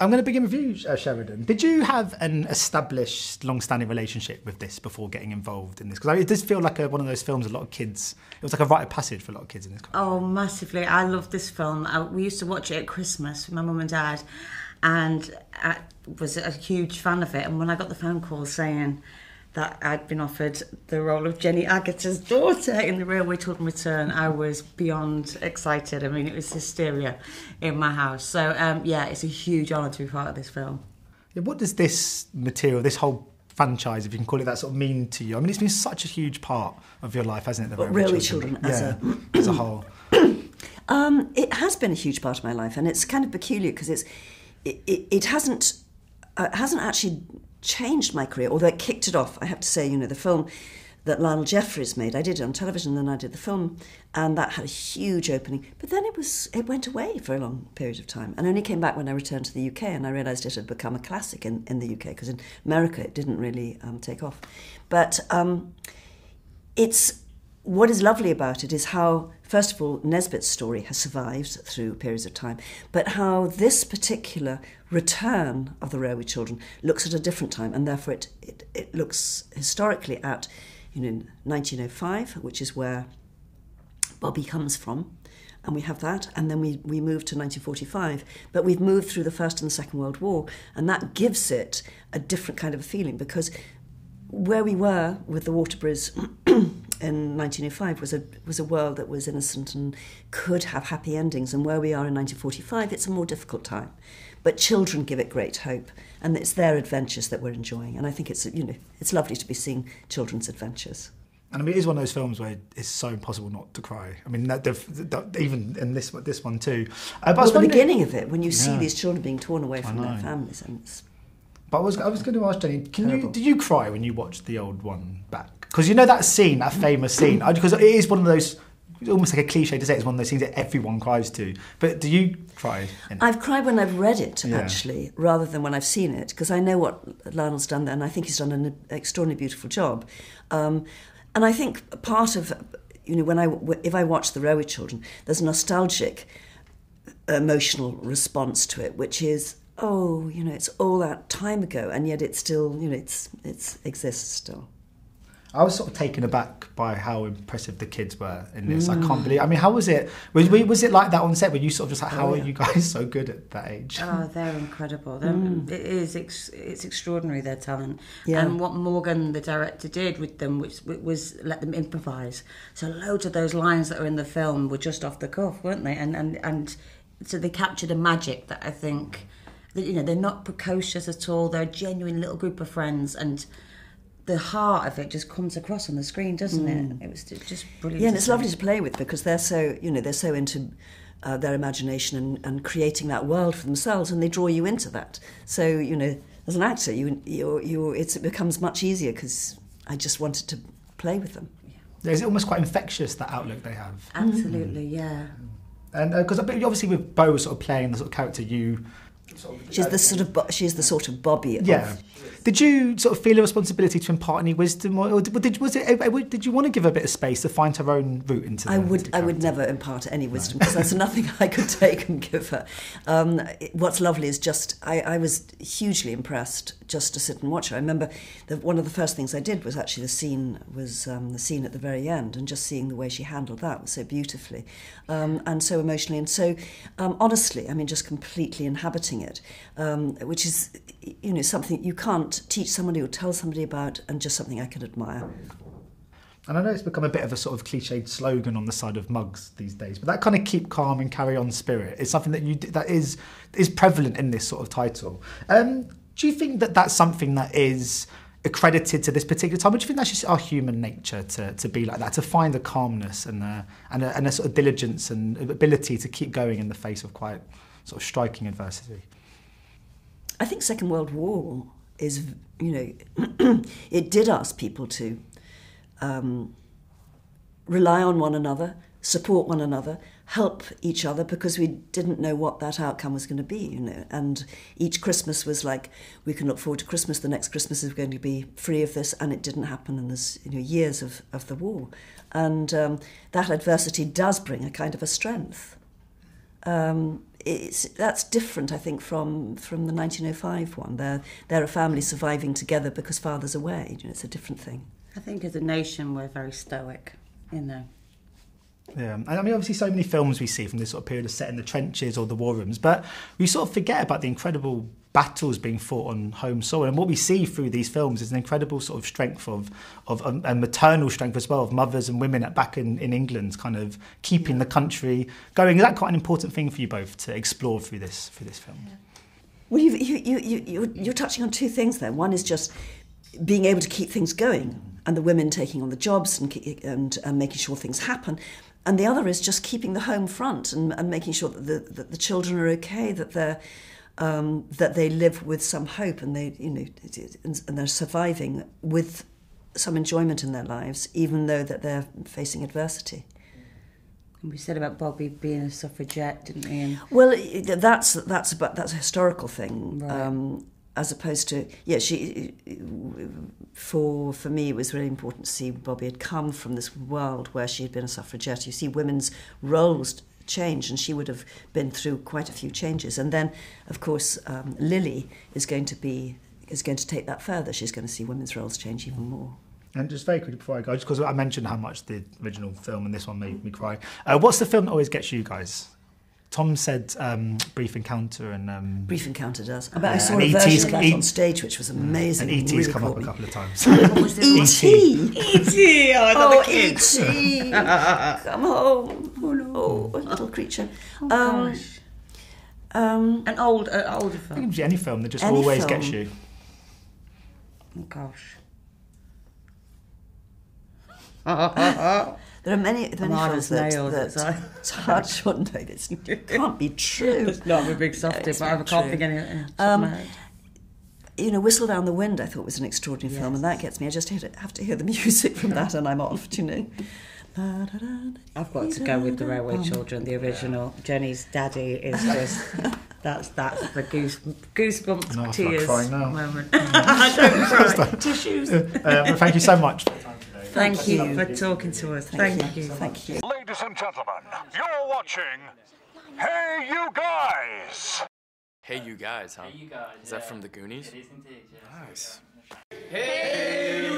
I'm going to begin with you, uh, Sheridan. Did you have an established, long-standing relationship with this before getting involved in this? Because it does feel like a, one of those films. A lot of kids. It was like a rite of passage for a lot of kids in this. Country. Oh, massively! I love this film. I, we used to watch it at Christmas with my mum and dad, and I was a huge fan of it. And when I got the phone call saying that I'd been offered the role of Jenny Agutter's daughter in The Railway Children Return, I was beyond excited. I mean, it was hysteria in my house. So, um, yeah, it's a huge honour to be part of this film. Yeah, what does this material, this whole franchise, if you can call it that, sort of mean to you? I mean, it's been such a huge part of your life, hasn't it? The Railway, Children, as, a... as a whole. um, it has been a huge part of my life, and it's kind of peculiar because it's it, it, it hasn't uh, hasn't actually changed my career, although it kicked it off. I have to say, you know, the film that Lionel Jeffries made, I did it on television, then I did the film, and that had a huge opening. But then it was it went away for a long period of time, and only came back when I returned to the UK, and I realised it had become a classic in, in the UK because in America it didn't really um, take off. But um, it's what is lovely about it is how, first of all, Nesbit's story has survived through periods of time, but how this particular return of the Railway Children looks at a different time, and therefore it, it, it looks historically at you know, 1905, which is where Bobby comes from, and we have that, and then we, we move to 1945. But we've moved through the First and the Second World War, and that gives it a different kind of a feeling because where we were with the Waterburys in 1905 was a was a world that was innocent and could have happy endings and where we are in 1945 it's a more difficult time but children give it great hope and it's their adventures that we're enjoying and I think it's you know it's lovely to be seeing children's adventures and I mean, it is one of those films where it's so impossible not to cry. I mean, that, even in this this one too. Uh, but well, the beginning of it, when you yeah. see these children being torn away from their families, and it's but I was I was going to ask Jenny, can you did you cry when you watched the old one back? Because you know that scene, that famous scene, because it is one of those. It's almost like a cliche to say it's one of those scenes that everyone cries to. But do you cry? I've cried when I've read it, yeah. actually, rather than when I've seen it, because I know what Lionel's done there, and I think he's done an extraordinarily beautiful job. Um, and I think part of, you know, when I if I watch The Railway Children, there's a nostalgic emotional response to it, which is oh, you know, it's all that time ago, and yet it still, you know, it's it's exists still. I was sort of taken aback by how impressive the kids were in this. Mm. I can't believe. I mean, how was it? Was, was it like that on set? Were you sort of just like, how oh, yeah. are you guys so good at that age? Oh, they're incredible. They're, mm. It is. Ex, it's extraordinary their talent. Yeah. And what Morgan, the director, did with them, which was let them improvise. So loads of those lines that are in the film were just off the cuff, weren't they? And and and so they captured a magic that I think that, you know, they're not precocious at all. They're a genuine little group of friends, and the heart of it just comes across on the screen, doesn't mm. it? It was just brilliant. Yeah, and it's lovely to play with because they're so, you know, they're so into uh, their imagination and, and creating that world for themselves, and they draw you into that. So, you know, as an actor, you you you it becomes much easier because I just wanted to play with them. Yeah. It's almost quite infectious that outlook they have. Absolutely, mm. yeah. And because uh, obviously with Beau sort of playing the sort of character you She's the sort of she's the sort of Bobby. Yeah. Of, did you sort of feel a responsibility to impart any wisdom, or, did was it? Uh, did you want to give her a bit of space to find her own route into? The, I would. I would never impart any wisdom because there's nothing I could take and give her. Um, what's lovely is just I, I was hugely impressed just to sit and watch her. I remember that one of the first things I did was actually the scene was um, the scene at the very end, and just seeing the way she handled that was so beautifully um, and so emotionally and so um, honestly. I mean, just completely inhabiting it, um, which is you know something you can't teach somebody or tell somebody about, and just something I can admire. And I know it's become a bit of a sort of cliched slogan on the side of mugs these days, but that kind of keep calm and carry on spirit is something that you that is is prevalent in this sort of title. Um, do you think that that's something that is accredited to this particular time? Or do you think that's just our human nature to, to be like that, to find a calmness and a, and, a, and a sort of diligence and ability to keep going in the face of quite sort of striking adversity? I think Second World War is, you know, it did ask people to um, rely on one another, support one another, help each other because we didn't know what that outcome was going to be, you know. And each Christmas was like, we can look forward to Christmas. The next Christmas is going to be free of this, and it didn't happen. And there's you know years of of the war, and um, that adversity does bring a kind of a strength. Um, it's that's different, I think, from from the 1905 one. They're they're a family surviving together because father's away. You know, it's a different thing. I think as a nation we're very stoic, you know. Yeah, and I mean, obviously, so many films we see from this sort of period are set in the trenches or the war rooms, but we sort of forget about the incredible battles being fought on home soil. And what we see through these films is an incredible sort of strength of, of um, and maternal strength as well of mothers and women at, back in, in England, kind of keeping the country going. Is that quite an important thing for you both to explore through this through this film? Yeah. Well, you, you, you, you, you're, you're touching on two things there. One is just being able to keep things going and the women taking on the jobs and, and, and making sure things happen. And the other is just keeping the home front and, and making sure that the, that the children are okay, that they're um, that they live with some hope and they you know and, and they're surviving with some enjoyment in their lives, even though that they're facing adversity. We said about Bobby being a suffragette, didn't we? And well, that's that's about that's a historical thing. Right. Um, as opposed to yeah she for for me it was really important to see Bobby had come from this world where she had been a suffragette you see women's roles change and she would have been through quite a few changes and then of course um, Lily is going to be is going to take that further she's going to see women's roles change even more and just very quickly before I go, just because I mentioned how much the original film and this one made me cry. Uh, what's the film that always gets you guys? Tom said um, Brief Encounter and um, Brief Encounter does. But I saw a version of that e- on stage, which was amazing. And ET's really come up a couple of times. ET. ET. Oh, oh ET. come home. Oh no, a little creature. Oh, um, gosh. Um, an old, uh, older film. I think any film that just always film. gets you. Oh gosh. There are many, many films that, that, that it's hard to know. This can't be true. It's not a big softy, no, but I can't think any. Um, you know, Whistle Down the Wind, I thought was an extraordinary yes. film, and that gets me. I just have to hear the music from that, and I'm off. You know. I've got to go with the Railway Children, the original. Jenny's daddy is just that's that's the goose goosebumps no, tears moment. I don't cry. Tissues. Uh, thank you so much. Thank, Thank you for talking to us. Thank, Thank you. you. Thank you. Ladies and gentlemen, you're watching HeyUGuys. Hey You Guys, huh? Hey You Guys. Is that from the Goonies? It is indeed, Nice. Hey